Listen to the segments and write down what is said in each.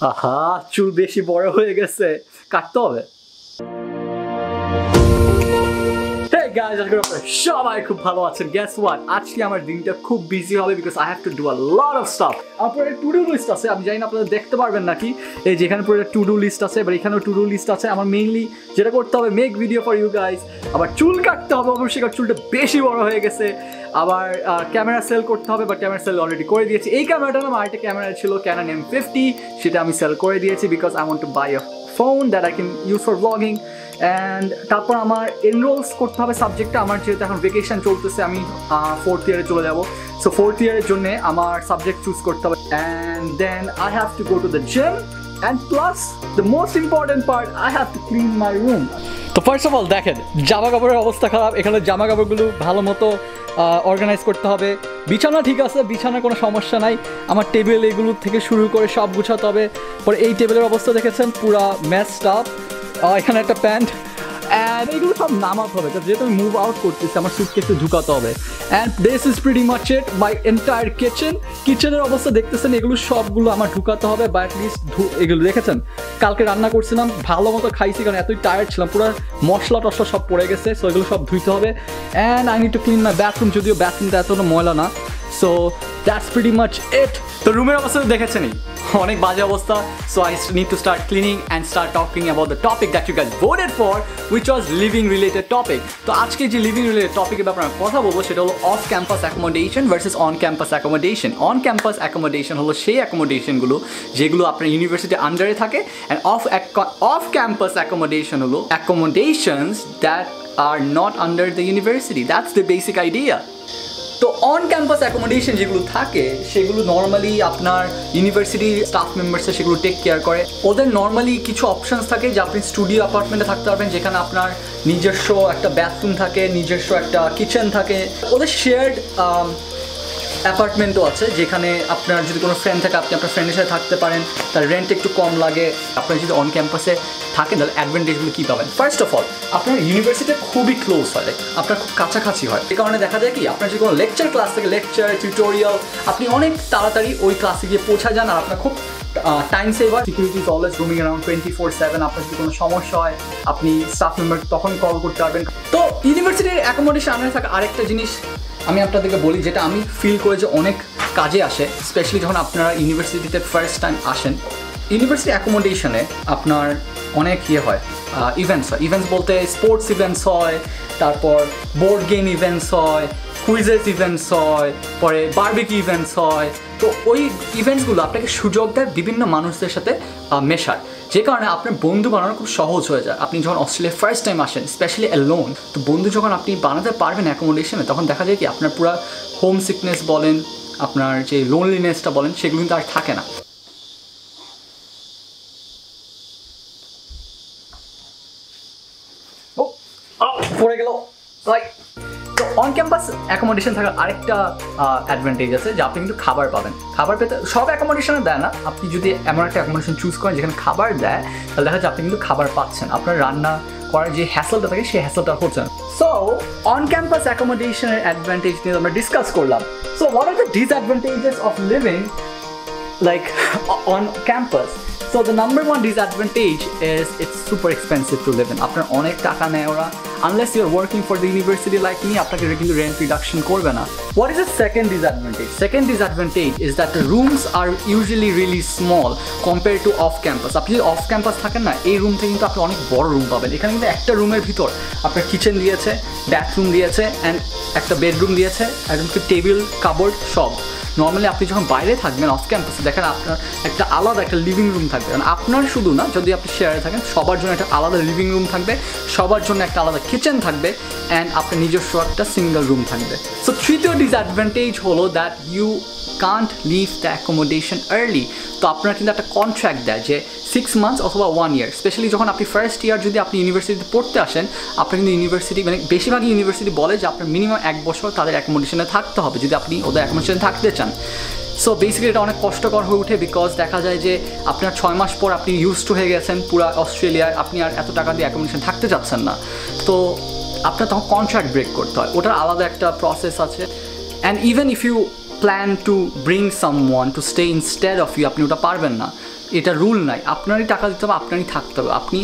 আহা চুল বেশি বড় হয়ে গেছে। কাটতে হবে। Hey guys, আপনারা সবাই খুব ভালো আছেন। গ্যাস ওয়াট আজকে আমার দিনটা খুব বিজি হবে because I have to do a lot of stuff আমার পুরো টু ডু লিস্ট আছে আমি জানি না আপনারা দেখতে পারবেন নাকি। এই যেখানে পুরো টু ডু লিস্ট আছে এবার এখানেও টু ডু লিস্ট আছে। আমার মেইনলি যেটা করতে হবে make video for you guys আবার চুল কাটতে হবে অবশ্যই কারণ চুলটা বেশি বড় হয়ে গেছে। আবার ক্যামেরা সেল করতে হবে বাট ক্যামেরা সেল অলরেডি করে দিয়েছি। এই ক্যামেরাটা আমার আরেকটা ক্যামেরা ছিল ক্যানান এম ফিফটি সেটা আমি সেল করে দিয়েছি because I want to buy a phone that I can use for blogging and তারপর আমার এনরোলস করতে হবে সাবজেক্টটা আমার যেহেতু এখন ভেকেশন চলতেছে, আমি ফোর্থ ইয়ারে চলে যাব। সো ফোর্থ ইয়ারের জন্য আমার সাবজেক্ট চুজ করতে হবে। And then I have to go to the gym and plus the most important part I have to clean my room তো ফার্স্ট অফ অল দেখেন, জামা কাপড়ের অবস্থা খারাপ। এখানে জামা কাপড়গুলো ভালো মতো অর্গানাইজ করতে হবে। বিছানা ঠিক আছে বিছানার কোনো সমস্যা নাই। আমার টেবিল এগুলো থেকে শুরু করে সব গুছাতে হবে। পরে এই টেবিলের অবস্থা দেখেছেন, পুরা ম্যাচ স্টাফ এখানে একটা প্যান্ট। অ্যান্ড এগুলো সব নামাতে হবে। যেহেতু আমি মুভ আউট করতেছি, আমার সুটকেসে ঢুকাতে হবে। And this is pretty much it my entire kitchen কিচেনের অবস্থা দেখতেছেন, এগুলো সবগুলো আমার ঢুকাতে হবে, বা অ্যাটলিস্ট এগুলো দেখেছেন? কালকে রান্না করছিলাম, ভালো মতো খাইছি, কারণ এতই টায়ার্ড ছিলাম, পুরো মশলা টশলা সব পড়ে গেছে সো এগুলো সব ধুইতে হবে। And I need to clean my bathroom যদিও বাথরুমটা এতটা ময়লা না। So that's pretty much it তো রুমের অবস্থা তো দেখেছেনই। অনেক বাজে অবস্থা। So I need to start cleaning and start talking about the topic that you guys voted for which was living related topic তো আজকে যে লিভিং রিলেটেড টপিকের ব্যাপারে আমি কথা বলব, সেটা হলো off campus accommodation versus on campus accommodation on campus accommodation হলো সেই অ্যাকোমোডেশনগুলো যেগুলো আপনার ইউনিভার্সিটির আন্ডারে থাকে। And off off campus accommodation হলো accommodations that are not under the university that's the basic idea তো অন ক্যাম্পাস অ্যাকোমোডেশন যেগুলো থাকে, সেগুলো নর্মালি আপনার ইউনিভার্সিটি স্টাফ মেম্বার্সে সেগুলো টেক কেয়ার করে। ওদের নর্মালি কিছু অপশানস থাকে যে আপনি স্টুডিও অ্যাপার্টমেন্টে থাকতে পারবেন, যেখানে আপনার নিজস্ব একটা বাথরুম থাকে, নিজস্ব একটা কিচেন থাকে। ওদের শেয়ার্ড অ্যাপার্টমেন্টও আছে, যেখানে আপনার যদি কোনো ফ্রেন্ড থাকে, আপনি আপনার ফ্রেন্ডের সাথে থাকতে পারেন, তার রেন্ট একটু কম লাগে আপনার যদি অন ক্যাম্পাসে থাকেন, তাহলে অ্যাডভান্টেজগুলো কী পাবেন? ফার্স্ট অফ অল আপনার ইউনিভার্সিটি খুবই ক্লোজ হয় আপনার খুব কাছাকাছি হয়। এই কারণে দেখা যায় কি, আপনার যদি কোনো লেকচার ক্লাস থেকে লেকচার টিউটোরিয়াল আপনি অনেক তাড়াতাড়ি ওই ক্লাসে গিয়ে পৌঁছা যান, আর আপনার খুব time saver security is always roaming around twenty four seven আপনার যদি কোনো সমস্যা হয়, আপনি স্টাফ মেম্বার তখন কল করতে পারবেন। তো ইউনিভার্সিটির অ্যাকোমোডেশন থাকা আরেকটা জিনিস আমি আপনাদেরকে বলি যেটা আমি ফিল করে যে অনেক কাজে আসে স্পেশালি যখন আপনারা ইউনিভার্সিটিতে ফার্স্ট টাইম আসেন। ইউনিভার্সিটি অ্যাকোমোডেশনে আপনার অনেক ইয়ে হয় ইভেন্টস হয়। ইভেন্টস বলতে স্পোর্টস ইভেন্টস হয়, তারপর বোর্ড গেম ইভেন্টস হয় কুইজেস ইভেন্টস হয়, পরে বার্বিক ইভেন্টস হয়। তো ওই ইভেন্টসগুলো আপনাকে সুযোগ দেয় বিভিন্ন মানুষদের সাথে মেশার। যে কারণে আপনার বন্ধু বানানো খুব সহজ হয়ে যায়। আপনি যখন অস্ট্রেলিয়া ফার্স্ট টাইম আসেন স্পেশালি এ লোন তো বন্ধু যখন আপনি বানাতে পারবেন অ্যাকোমোডেশনে তখন দেখা যায় কি আপনার পুরো হোম সিকনেস বলেন, আপনার যে লোনলিনেসটা বলেন, সেগুলো কিন্তু আর থাকে না। পড়ে গেল। অন ক্যাম্পাস অ্যাকোমোডেশন থাকার আরেকটা অ্যাডভান্টেজ আছে যে আপনি কিন্তু খাবার পাবেন। খাবার পেতে সব অ্যাকোমোডেশনে দেয় না। আপনি যদি এমন একটা অ্যাকোমোডেশন চুজ করেন যেখানে খাবার দেয়, তাহলে দেখা যাচ্ছে আপনি কিন্তু খাবার পাচ্ছেন। আপনার রান্না করার যে হ্যাসেলটা থাকে, সেই হ্যাসেলটা হচ্ছে না। সো অন ক্যাম্পাস অ্যাকোমোডেশনের অ্যাডভান্টেজ নিয়ে আমরা ডিসকাস করলাম। So what are the disadvantages of living like on campus so the number one disadvantage is it's super expensive to live in আপনার অনেক টাকা নেয় ওরা। Unless you are working for the university like me আপনাকে কিন্তু rent reduction করবে না। What is the second disadvantage second disadvantage is that the rooms are usually really small compare to off campus আপনি যদি অফ ক্যাম্পাস থাকেন না, এই room থেকে কিন্তু আপনি অনেক বড় রুম পাবেন। এখানে কিন্তু একটা রুমের ভিতর আপনার কিচেন দিয়েছে বাথরুম দিয়েছে অ্যান্ড একটা বেডরুম দিয়েছে একদম টেবিল কাবোর্ড সব। নর্মালি আপনি যখন বাইরে থাকবেন অফ ক্যাম্পাসে দেখেন আপনার একটা আলাদা একটা লিভিং রুম থাকবে। কারণ আপনার শুধু না, যদি আপনি শেয়ারে থাকেন, সবার জন্য একটা আলাদা লিভিং রুম থাকবে, সবার জন্য একটা আলাদা কিচেন থাকবে অ্যান্ড আপনার নিজস্ব একটা সিঙ্গেল রুম থাকবে। সো তৃতীয় ডিসঅ্যাডভান্টেজ হলো that you can't leave the accommodation early তো আপনার কিন্তু একটা কন্ট্রাক্ট দেয় যে সিক্স মান্থস অথবা ওয়ান ইয়ার স্পেশালি যখন আপনি ফার্স্ট ইয়ার যদি আপনি ইউনিভার্সিটিতে পড়তে আসেন, আপনার কিন্তু ইউনিভার্সিটি মানে বেশিরভাগই ইউনিভার্সিটি বলে যে আপনার মিনিমাম এক বছর তাদের অ্যাকোমোডেশনে থাকতে হবে যদি আপনি ওদের অ্যাকোমোডেশনে থাকতে চান। সো বেসিক্যালি এটা অনেক কষ্টকর হয়ে ওঠে বিকজ দেখা যায় যে আপনার ছয় মাস পর আপনি ইউজ টু হয়ে গেছেন পুরো অস্ট্রেলিয়ায় আপনি আর এত টাকা দিয়ে অ্যাকোমোডেশন থাকতে চাচ্ছেন না। তো আপনার তখন কন্ট্রাক্ট ব্রেক করতে হয়। ওটার আলাদা একটা প্রসেস আছে। And even if you plan to bring someone to stay instead of you আপনি ওটা পারবেন না। এটা রুল নাই। আপনারই টাকা দিতে হবে, আপনারই থাকতে হবে। আপনি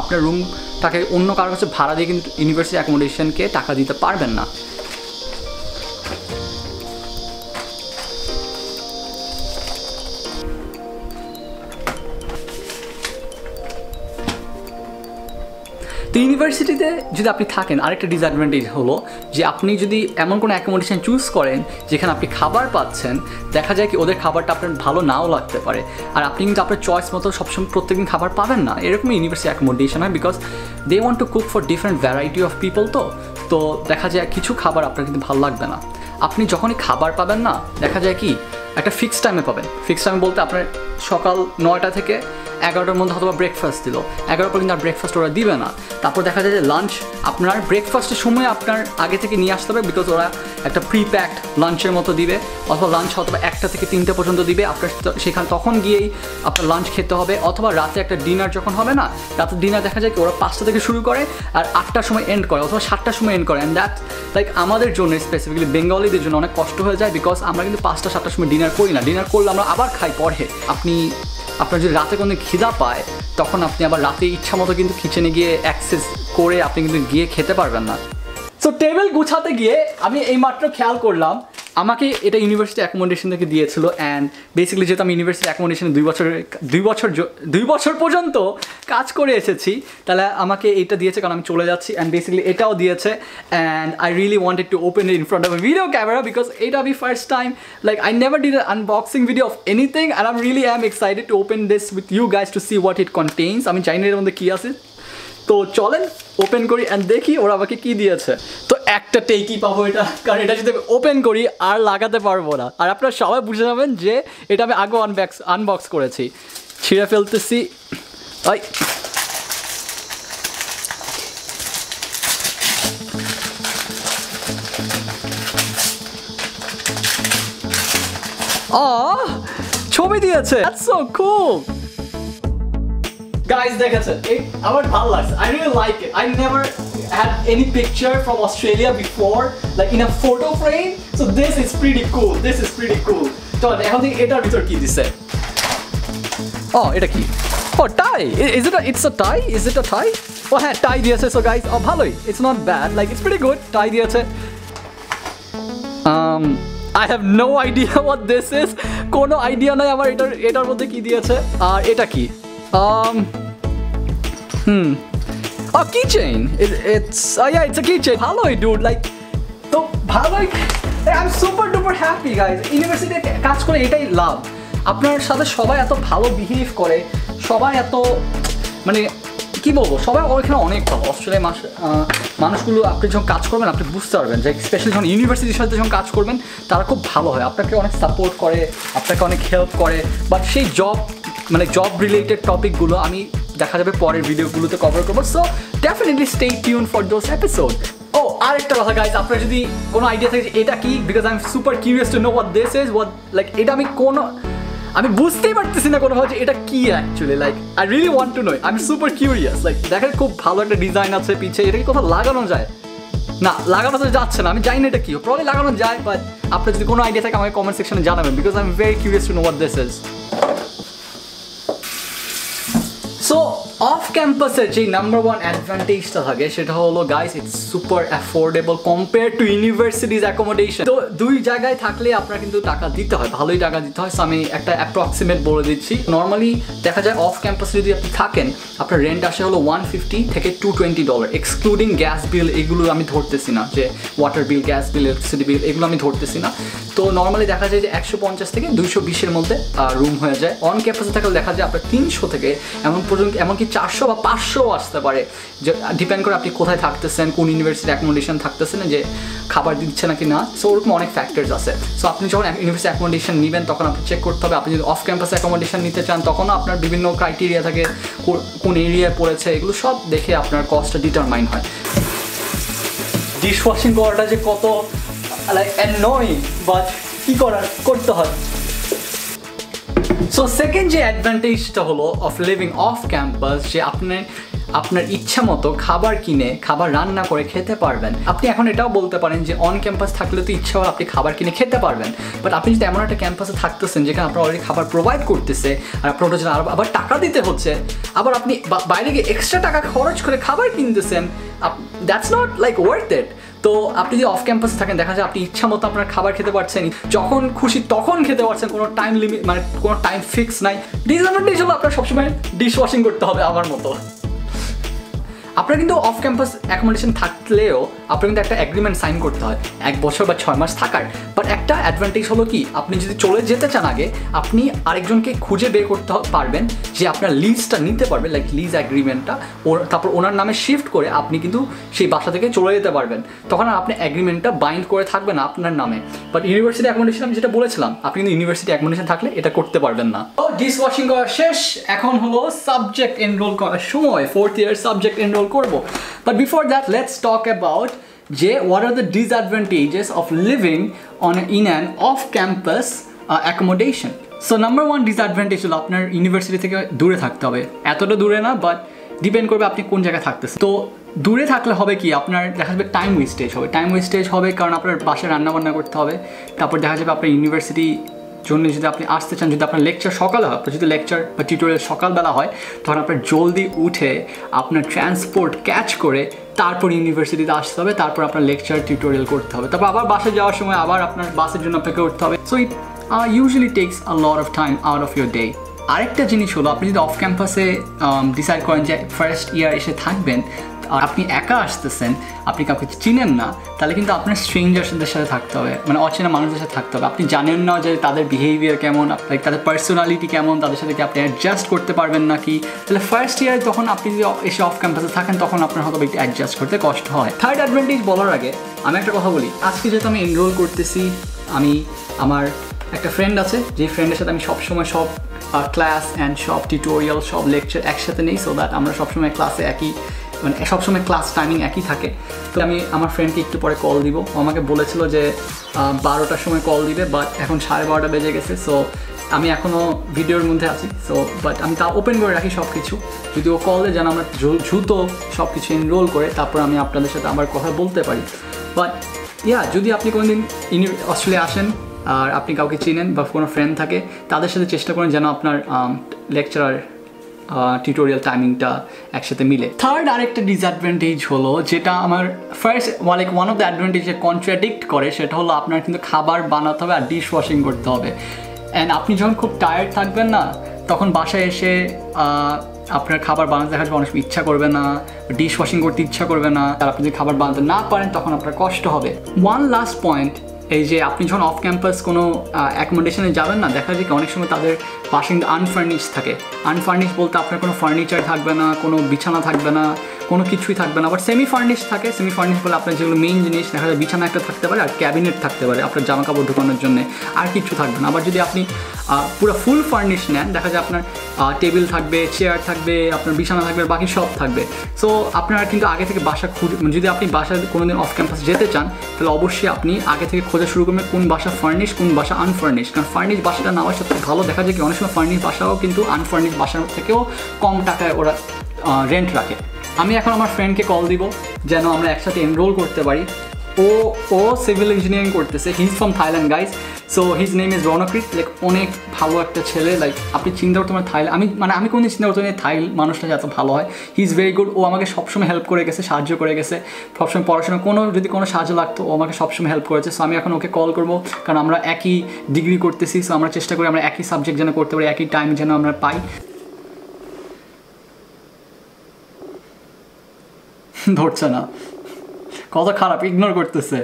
আপনার রুমটাকে অন্য কারোর কাছে ভাড়া দিয়ে কিন্তু ইউনিভার্সিটি অ্যাকোমোডেশনকে টাকা দিতে পারবেন না। তো ইউনিভার্সিটিতে যদি আপনি থাকেন, আরেকটা ডিসঅ্যাডভান্টেজ হলো যে আপনি যদি এমন কোনো অ্যাকোমোডেশন চুজ করেন যেখানে আপনি খাবার পাচ্ছেন, দেখা যায় কি ওদের খাবারটা আপনার ভালো নাও লাগতে পারে। আর আপনি কিন্তু আপনার চয়েস মতো সবসময় প্রত্যেকদিন খাবার পাবেন না। এরকমই ইউনিভার্সিটি অ্যাকোমোডেশন হয় because they want to cook for different variety of people তো। তো দেখা যায় কিছু খাবার আপনার কিন্তু ভালো লাগবে না। আপনি যখনই খাবার পাবেন না, দেখা যায় কি একটা ফিক্সড টাইমে পাবেন। ফিক্সড টাইমে বলতে আপনার সকাল নয়টা থেকে এগারোটার মধ্যে হয়তো ব্রেকফাস্ট দিল। এগারোটার পর কিন্তু আর ব্রেকফাস্ট ওরা দিবে না। তারপর দেখা যায় যে লাঞ্চ আপনার ব্রেকফাস্টের সময় আপনার আগে থেকে নিয়ে আসতে হবে বিকজ ওরা একটা প্রি প্যাকড লাঞ্চের মতো দিবে। অথবা লাঞ্চ অথবা একটা থেকে তিনটে পর্যন্ত দিবে। আপনার সেখানে, তখন গিয়েই আপনার লাঞ্চ খেতে হবে। অথবা রাতে একটা ডিনার যখন হবে না, রাতে ডিনার দেখা যায় কি ওরা পাঁচটা থেকে শুরু করে আর আটটার সময় এন্ড করে অথবা সাতটার সময় এন্ড করে। অ্যান্ড দ্যাট লাইক আমাদের জন্য স্পেসিফিক্যালি বেঙ্গলিদের জন্য অনেক কষ্ট হয়ে যায় বিকজ আমরা কিন্তু পাঁচটা, সাতটার সময় করি না, ডিনার করলে আমরা আবার খাই পরে আপনি, আপনার যদি রাতে কোনো খিদা পায়, তখন আপনি আবার রাতে ইচ্ছা মতো কিন্তু কিচেনে গিয়ে অ্যাক্সেস করে আপনি কিন্তু গিয়ে খেতে পারবেন না। সো টেবিল গুছাতে গিয়ে আমি এইমাত্র খেয়াল করলাম আমাকে এটা ইউনিভার্সিটি অ্যাকোমোডেশন থেকে দিয়েছিল অ্যান্ড বেসিক্যালি যেহেতু আমি ইউনিভার্সিটি অ্যাকোমোডেশনে দুই বছর দুই বছর দুই বছর পর্যন্ত কাজ করে এসেছি, তাহলে আমাকে এটা দিয়েছে কারণ আমি চলে যাচ্ছি অ্যান্ড বেসিক্যালি এটাও দিয়েছে and I really wanted to open in front of video camera because এটা আমি first time like I never did unboxing video of anything and um really I am excited to open this with you guys to see what it contains আমি জানি না এর মধ্যে কী আছে। তো চলেন ওপেন করি অ্যান্ড দেখি ওরা আমাকে কি দিয়েছে। তো একটা টেকই পাবো এটা, কারণ এটা যদি ওপেন করি, আর লাগাতে পারব না। আর আপনারা সবাই বুঝে যাবেন যে এটা আমি আগে আনবক্স আনবক্স করেছি। ছিঁড়ে ফেলতেছি। ওই ও ছবি দিয়েছে। So cool guys দেখেছেন আমার ভালো লাগছে I really like it I never had any picture from Australia before like in a photo frame so this is pretty cool this is pretty cool চল এখন থেকে এটার ভিতর কি দিছে ও এটা কি ও tie is it it's a tie is it a tie ও হ্যাঁ টাই দিয়েছে সো গাইস ও ভালোই it's not bad like it's pretty good tie দিয়েছে um I have no idea what this is কোনো আইডিয়া নাই আমার এটার এটার মধ্যে কি দিয়েছে আর এটা কি um hmm. Hmm O keychain it's yeah, it's a keychain. ভালোই dude, like তো ভালোই am super duper happy guys ইউনিভার্সিটিতে কাজ করে এটাই লাভ। আপনার সাথে সবাই এত ভালো বিহেভ করে, সবাই এত মানে কি বলব, সবাই ওইখানে অনেক ভালো অস্ট্রেলিয়ার মাস মানুষগুলো, আপনি যখন কাজ করবেন, আপনি বুঝতে পারবেন যে স্পেশালি যখন ইউনিভার্সিটির সাথে যখন কাজ করবেন, তারা খুব ভালো হয়। আপনাকে অনেক সাপোর্ট করে, আপনাকে অনেক হেল্প করে। বাট সেই জব মানে জব রিলেটেড টপিকগুলো আমি দেখা যাবে পরের ভিডিওগুলোতে কভার করব। So definitely stay tune for those episode ও আরেকটা কথা গাইজ আপনার যদি কোনো আইডিয়া থাকে এটা কি? Because I am super curious to know what this is what like এটা আমি কোনো, আমি বুঝতেই পারতেছি না কোনোভাবে যে এটা কি actually like I really want to know I am super curious like দেখেন খুব ভালো একটা ডিজাইন আছে, পিছে এটা কি কোথাও লাগানো যায়? না, লাগানো তো যাচ্ছে না, আমি জানি না এটা কি প্রবলি লাগানো যায় বাট আপনার যদি কোনো আইডিয়া থাকে আমাকে কমেন্ট সেকশনে জানাবেন because I am very curious to know what this is so off ক্যাম্পাসের যে নাম্বার ওয়ান অ্যাডভান্টেজটা থাকে, সেটা হলো guys it's super affordable compare to universities accommodation তো দুই জায়গায় থাকলে আপনার কিন্তু টাকা দিতে হয়, ভালোই টাকা দিতে হয়। আমি একটা অ্যাপ্রক্সিমেট বলে দিচ্ছি। নর্মালি দেখা যায় অফ ক্যাম্পাসে যদি আপনি থাকেন, আপনার রেন্ট আসে হলো ওয়ান ফিফটি থেকে two twenty dollar excluding gas bill এগুলো আমি ধরতেছি না, যে water bill gas bill electricity bill এগুলো আমি ধরতেছি না। তো নর্মালি দেখা যায় যে একশো পঞ্চাশ থেকে দুইশো বিশের মধ্যে রুম হয়ে যায়। অন ক্যাম্পাসে থাকলে দেখা যায় আপনার তিনশো থেকে, এমন পর্যন্ত, এমনকি চারশো বা পাঁচশো আসতে পারে। যে ডিপেন্ড করে আপনি কোথায় থাকতেছেন, কোন ইউনিভার্সিটি অ্যাকোমোডেশন থাকতেছেন যে, খাবার দিচ্ছে নাকি না। সো ওরকম অনেক ফ্যাক্টরস আছে। সো আপনি যখন ইউনিভার্সিটি অ্যাকোমোডেশন নেবেন, তখন আপনি চেক করতে হবে। আপনি যদি অফ ক্যাম্পাস অ্যাকোমোডেশন নিতে চান, তখনও আপনার বিভিন্ন ক্রাইটেরিয়া থাকে কোন এরিয়ায় পড়েছে, এগুলো সব দেখে আপনার কস্টটা ডিটারমাইন হয়। ডিশ ওয়াশিং করাটা যে কত লাইক অ্যানোয়িং বাট কী করার, করতে হয়? সো সেকেন্ড যে অ্যাডভান্টেজটা হলো অফ লিভিং অফ ক্যাম্পাস যে আপনি, আপনার ইচ্ছা মতো খাবার কিনে, খাবার রান্না করে খেতে পারবেন। আপনি এখন এটাও বলতে পারেন যে অন ক্যাম্পাস থাকলে তো ইচ্ছা হলে আপনি খাবার কিনে খেতে পারবেন। বাট আপনি যদি এমন একটা ক্যাম্পাসে থাকতেছেন যেখানে আপনার অলরেডি খাবার প্রোভাইড করতেছে, আর আপনার ওটার জন্য আবার টাকা দিতে হচ্ছে, আবার আপনি বাইরে গিয়ে এক্সট্রা টাকা খরচ করে খাবার কিনতেছেন that's not like worth it তো আপনি যদি অফ ক্যাম্পাসে থাকেন, দেখা যায় আপনি ইচ্ছা মতো আপনার খাবার খেতে পারছেন যখন খুশি তখন খেতে পারছেন, কোনো টাইম লিমিট মানে কোনো টাইম ফিক্স নাই। ডিসঅ্যাডভান্টেজ হলো আপনার সবসময় ডিশ ওয়াশিং করতে হবে আমার মতো। আপনার কিন্তু অফ ক্যাম্পাস অ্যাকোমোডেশন থাকলেও আপনার কিন্তু একটা অ্যাগ্রিমেন্ট সাইন করতে হয়। এক বছর বা ছয় মাস থাকার। বাট একটা অ্যাডভান্টেজ হলো কি, আপনি যদি চলে যেতে চান আগে, আপনি আরেকজনকে খুঁজে বের করতে পারবেন, যে আপনার লিজটা নিতে পারবে লাইক লিজ অ্যাগ্রিমেন্টটা ওর, তারপর ওনার নামে শিফট করে আপনি কিন্তু সেই বাসা থেকে চলে যেতে পারবেন। তখন আর আপনি অ্যাগ্রিমেন্টটা বাইন্ড করে থাকবেন আপনার নামে। বাট ইউনিভার্সিটি অ্যাকোমোডেশন আমি যেটা বলেছিলাম, আপনি কিন্তু ইউনিভার্সিটি অ্যাকোমোডেশন থাকলে এটা করতে পারবেন না। ডিস ওয়াশিং করা শেষ। এখন হলো সাবজেক্ট এনরোল করার সময়। ফোর্থ ইয়ার সাবজেক্ট এনরোল করব। But before that let's talk about যে what are the disadvantages of living on in an off campus accommodation so number one disadvantage হলো আপনার ইউনিভার্সিটি থেকে দূরে থাকতে হবে। এতটা দূরে না বাট ডিপেন্ড করবে আপনি কোন জায়গায় থাকতেছেন। তো, দূরে থাকলে হবে কি? আপনার দেখা যাবে টাইম ওয়েস্টেজ হবে। টাইম ওয়েস্টেজ হবে কারণ আপনার বাসায় রান্নাবান্না করতে হবে। তারপর দেখা যাবে আপনার ইউনিভার্সিটি জন্য যদি আপনি আসতে চান, যদি আপনার লেকচার সকালে হয় যদি লেকচার বা টিউটোরিয়াল সকালবেলা হয়, তখন আপনার জলদি উঠে আপনার ট্রান্সপোর্ট ক্যাচ করে তারপর ইউনিভার্সিটিতে আসতে হবে, তারপর আপনার লেকচার টিউটোরিয়াল করতে হবে। তারপর আবার বাসে যাওয়ার সময় আবার আপনার বাসের জন্য আপনাকে উঠতে হবে। So it usually takes a lot of time out of your day আরেকটা জিনিস হলো, আপনি যদি অফ ক্যাম্পাসে ডিসাইড করেন যে ফার্স্ট ইয়ার এসে থাকবেন আর আপনি একা আসতেছেন, আপনি কাউকে চিনেন না, তাহলে কিন্তু আপনার স্ট্রেঞ্জার্সদের সাথে থাকতে হবে মানে অচেনা মানুষদের সাথে থাকতে হবে। আপনি জানেন না যে তাদের বিহেভিয়ার কেমন লাইক তাদের পার্সোনালিটি কেমন, তাদের সাথে কি আপনি অ্যাডজাস্ট করতে পারবেন নাকি? তাহলে ফার্স্ট ইয়ারে যখন আপনি যদি এসে অফ ক্যাম্পাসে থাকেন, তখন আপনার হয়তো একটু অ্যাডজাস্ট করতে কষ্ট হয়। থার্ড অ্যাডভান্টেজ বলার আগে, আমি একটা কথা বলি। আজকে যেহেতু আমি এনরোল করতেছি, আমি আমার একটা ফ্রেন্ড আছে, যে ফ্রেন্ডের সাথে আমি সবসময় সব ক্লাস অ্যান্ড সব টিউটোরিয়াল সব লেকচার একসাথে নেই সো দ্যাট আমরা সবসময় ক্লাসে একই মানে সবসময় ক্লাস টাইমিং একই থাকে। তো আমি আমার ফ্রেন্ডকে একটু পরে কল দিব। আমাকে বলেছিল যে বারোটার সময় কল দিবে বাট এখন সাড়ে বারোটা বেজে গেছে সো আমি এখনও ভিডিওর মধ্যে আছি সো বাট আমি তা ওপেন করে রাখি সব কিছু যদি ও কল দেয় যেন আমরা দ্রুত সব কিছু এনরোল করে, তারপর আমি আপনাদের সাথে আবার কথা বলতে পারি। বাট ইয়া যদি আপনি কোনোদিন ইউনি অস্ট্রেলিয়া আসেন, আর আপনি কাউকে চিনেন বা কোনো ফ্রেন্ড থাকে, তাদের সাথে চেষ্টা করেন যেন আপনার লেকচারার টিউটোরিয়াল টাইমিংটা একসাথে মিলে। থার্ড আরেকটা ডিসঅ্যাডভান্টেজ হলো, যেটা আমার first like one of the অ্যাডভান্টেজে contradict করে, সেটা হলো আপনার কিন্তু খাবার বানাতে হবে আর ডিশ ওয়াশিং করতে হবে। অ্যান্ড আপনি যখন খুব টায়ার্ড থাকবেন না, তখন বাসায় এসে আপনার খাবার বানাতে দেখা যাবে অনেক ইচ্ছা করবে না ডিশ ওয়াশিং করতে ইচ্ছা করবে না, আর আপনি যদি খাবার বানাতে না পারেন, তখন আপনার কষ্ট হবে। ওয়ান লাস্ট পয়েন্ট এই যে আপনি যখন অফ ক্যাম্পাস কোনো অ্যাকোমোডেশনে যাবেন না, দেখা যায় কি অনেক সময় তাদের পাশে কিন্তু আনফার্নিশ থাকে। আনফার্নিশ বলতে আপনার কোনো ফার্নিচার থাকবে না, কোনো বিছানা থাকবে না, কোনো কিছুই থাকবে না আবার সেমি ফার্নিশ থাকে। সেমি ফার্নিশ বলে আপনার যেগুলো মেইন জিনিস, দেখা যায় বিছানা একটা থাকতে পারে আর ক্যাবিনেট থাকতে পারে আপনার জামা কাপড় ঢোকানোর জন্য, আর কিছু থাকবে না। আবার যদি আপনি পুরো ফুল ফার্নিশ নেন, দেখা যায় আপনার টেবিল থাকবে চেয়ার থাকবে, আপনার বিছানা থাকবে, বাকি সব থাকবে। সো আপনারা কিন্তু আগে থেকে বাসা খুঁজে যদি আপনি বাসায় কোনোদিন অফ ক্যাম্পাস যেতে চান, তাহলে অবশ্যই আপনি আগে থেকে খোঁজা শুরু করবেন কোন বাসা ফার্নিশ কোন বাসা আনফার্নিশ কারণ ফার্নিশ বাসাটা নেওয়ার সাথে ভালো দেখা যায় কি, অনেক সময় ফার্নিশ বাসাও কিন্তু আনফার্নিশ বাসার থেকেও কম টাকায় ওরা রেন্ট রাখে। আমি এখন আমার ফ্রেন্ডকে কল দিব, যেন আমরা একসাথে এনরোল করতে পারি। ও ও সিভিল ইঞ্জিনিয়ারিং করতেছে। His from Thailand guys so his name is Ronkrit like অনেক ভালো একটা ছেলে। লাইক আপনি চিন্তা করতে পারেন থাইল্যান্ড আমি মানে আমি কোনদিন চিন্তা করতে থাইল মানুষটা এত ভালো হয়। হি ইজ ভেরি গুড ও আমাকে সবসময় হেল্প করে গেছে, সাহায্য করে গেছে। সবসময় পড়াশোনা কোনো যদি কোনো সাহায্য লাগতো, ও আমাকে সবসময় হেল্প করেছে। সো আমি এখন ওকে কল করব। কারণ আমরা একই ডিগ্রি করতেছি। সো আমরা চেষ্টা করি আমরা একই সাবজেক্ট যেন করতে পারি, একই টাইম যেন আমরা পাই। ধরছে না। কত খারাপ ইগনোর করতেছে।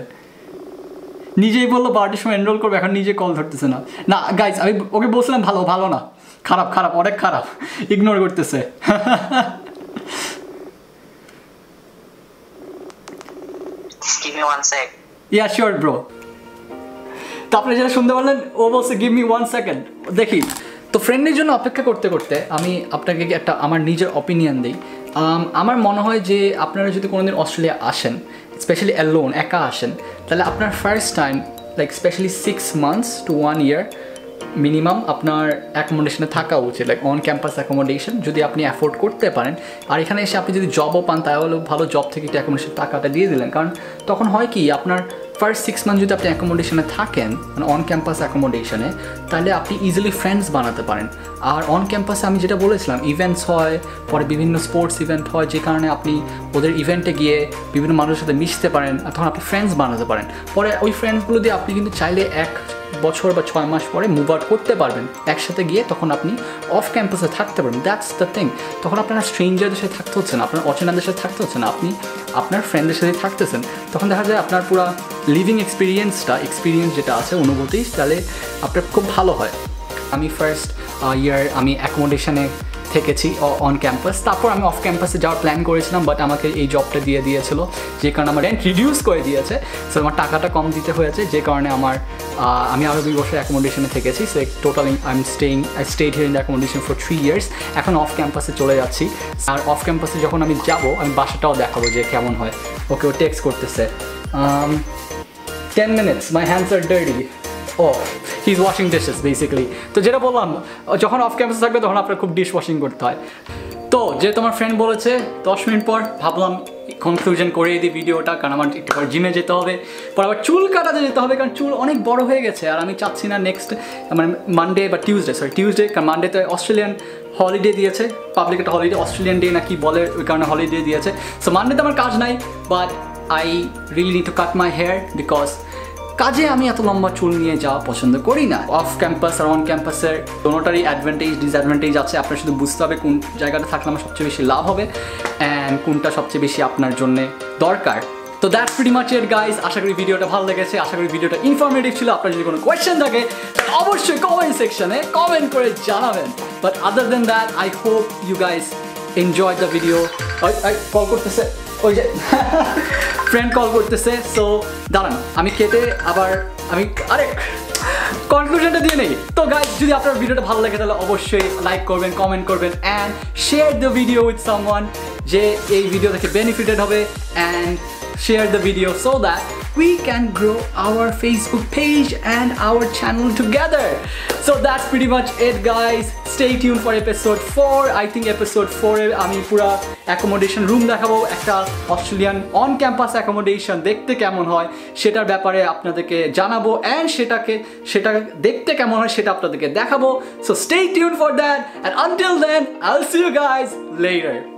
নিজেই বলল বারোটির সময় এনরোল করবে এখন নিজে কল ধরতেছে না। না গাইজ আমি ওকে বলছিলাম ভালো ভালো না। খারাপ খারাপ অনেক খারাপ। ইগনোর করতেছে। ইয়া শিওর ব্রো তারপরে যেটা শুনতে পারলেন ও বলছে গিভ মি ওয়ান সেকেন্ড দেখি তো ফ্রেন্ডের জন্য অপেক্ষা করতে করতে আমি আপনাকে একটা আমার নিজের অপিনিয়ন দিই। আমার মনে হয় যে আপনারা যদি কোনোদিন অস্ট্রেলিয়া আসেন স্পেশালি অ্যালোন একা আসেন, তাহলে আপনার first time like specially six months to one year minimum আপনার অ্যাকোমোডেশনে থাকা উচিত লাইক অন ক্যাম্পাস অ্যাকোমোডেশন যদি আপনি অ্যাফোর্ড করতে পারেন। আর এখানে এসে আপনি যদি জবও পান, তাহলে ভালো জব থেকে একটু অ্যাকোমোডেশন টাকাটা দিয়ে দিলেন। কারণ তখন হয় কি, আপনার ফার্স্ট সিক্স মান্থ যদি আপনি অ্যাকোমোডেশনে থাকেন মানে অন ক্যাম্পাস অ্যাকোমোডেশনে তাহলে আপনি ইজিলি ফ্রেন্ডস বানাতে পারেন। আর অন ক্যাম্পাসে আমি যেটা বলেছিলাম ইভেন্টস হয়, পরে বিভিন্ন স্পোর্টস ইভেন্ট হয়, যে কারণে আপনি ওদের ইভেন্টে গিয়ে বিভিন্ন মানুষের সাথে মিশতে পারেন তখন আপনি ফ্রেন্ডস বানাতে পারেন। পরে ওই ফ্রেন্ডসগুলো দিয়ে আপনি কিন্তু চাইলে এক বছর বা ছয় মাস পরে মুভ আউট করতে পারবেন। একসাথে গিয়ে তখন আপনি অফ ক্যাম্পাসে থাকতে পারবেন। দ্যাটস দ্য থিং তখন আপনার স্ট্রেঞ্জারদের সাথে থাকতে হচ্ছে না, আপনার অচেনাদের সাথে থাকতে হচ্ছে না। আপনি আপনার ফ্রেন্ডের সাথে থাকতেছেন। তখন দেখা যায় আপনার পুরো লিভিং এক্সপিরিয়েন্সটা এক্সপিরিয়েন্স যেটা আছে অনুভূতি তাহলে আপনার খুব ভালো হয়। আমি ফার্স্ট ইয়ার আমি অ্যাকোমোডেশনে থেকেছি অন ক্যাম্পাস তারপর আমি অফ ক্যাম্পাসে যাওয়ার প্ল্যান করেছিলাম বাট আমাকে এই জবটা দিয়ে দিয়েছিল, যে কারণে আমার রেন্ট রিডিউস করে দিয়েছে। সো আমার টাকাটা কম দিতে হয়েছে, যে কারণে আমার আমি আরও দুই বছর অ্যাকোমোডেশনে থেকেছি। So total I am staying I stayed here in accommodation for three years এখন অফ ক্যাম্পাসে চলে যাচ্ছি। আর অফ ক্যাম্পাসে যখন আমি যাব, আমি বাসাটাও দেখাবো যে কেমন হয়। ওকে ও টেক্সট করতেছে ten minutes my hands are dirty O is washing dishes basically তো যেটা বললাম, যখন অফ ক্যাম্পাসে থাকবে তখন আপনার খুব ডিশ ওয়াশিং করতে হয়। তো যে তোমার ফ্রেন্ড বলেছে, দশ মিনিট পর ভাবলাম কনক্লুশন করে দিই ভিডিওটা কারণ আমার একটু পর জিমে যেতে হবে। পর আবার চুল কাটাতে যেতে হবে, কারণ চুল অনেক বড় হয়ে গেছে, আর আমি চাচ্ছি না নেক্সট মানে মানডে বা টিউসডে সরি টিউসডে কারণ মানডেতে অস্ট্রেলিয়ান হলিডে দিয়েছে পাবলিক একটা হলিডে অস্ট্রেলিয়ান ডে না কি বলে, ওই কারণে হলিডে দিয়েছে। সো মানডে মানডেতে আমার কাজ নাই but I really need to cut my hair because কাজে আমি এত লম্বা চুল নিয়ে যাওয়া পছন্দ করি না। অফ ক্যাম্পাস আর অন ক্যাম্পাসের কোনোটারই অ্যাডভান্টেজ ডিসঅ্যাডভান্টেজ আছে। আপনার শুধু বুঝতে হবে কোন জায়গাটা থাকলে আমার সবচেয়ে বেশি লাভ হবে অ্যান্ড কোনটা সবচেয়ে বেশি আপনার জন্য দরকার। তো দ্যাটস প্রিটি মাচ এর গাইজ আশা করি ভিডিওটা ভালো লেগেছে। আশা করি ভিডিওটা ইনফরমেটিভ ছিল। আপনার যদি কোনো কোয়েশ্চেন থাকে অবশ্যই কমেন্ট সেকশনে কমেন্ট করে জানাবেন। But other than that I hope you guys enjoy the video call করতেছে। ওই যে ফ্রেন্ড কল করতেছে সো দাঁড়ান, আমি কেটে আবার আমি, আরে কনক্লুশনটা দিয়ে নেই তো গাইজ যদি আপনার ভিডিওটা ভালো লাগে, তাহলে অবশ্যই লাইক করবেন কমেন্ট করবেন and share the video with someone যে এই ভিডিও থেকে বেনিফিটেড হবে and share the video so that we can grow our Facebook page and our channel together. So that's pretty much it, guys. Stay tuned for episode 4. I think episode 4 এ আমি পুরা accommodation room দেখাবো, একটা Australian on campus accommodation দেখতে কেমন হয় সেটার ব্যাপারে আপনাদেরকে জানাব অ্যান্ড সেটাকে, সেটা দেখতে কেমন হয় সেটা আপনাদেরকে দেখাবো so stay tune for that and until then I'll see you guys letter